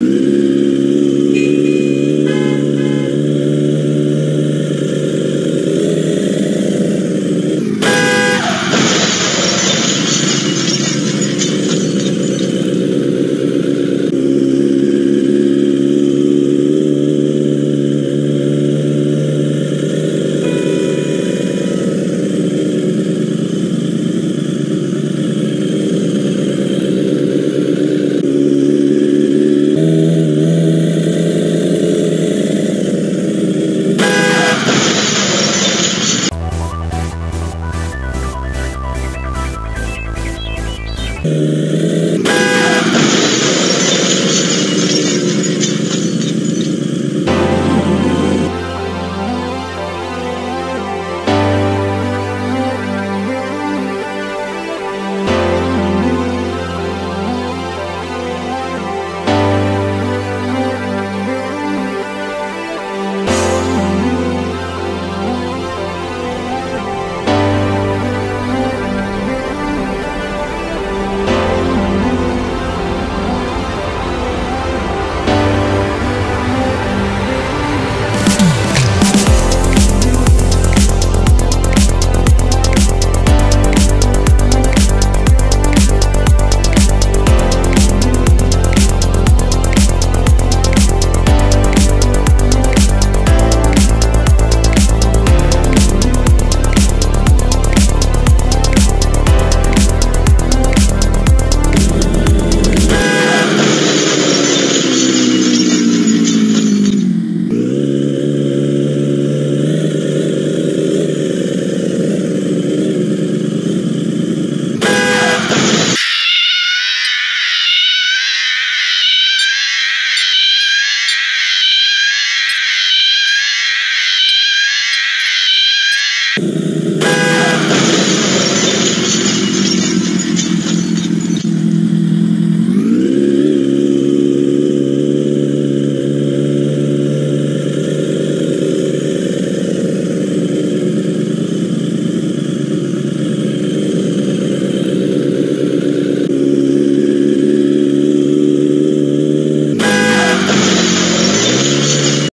you Yeah.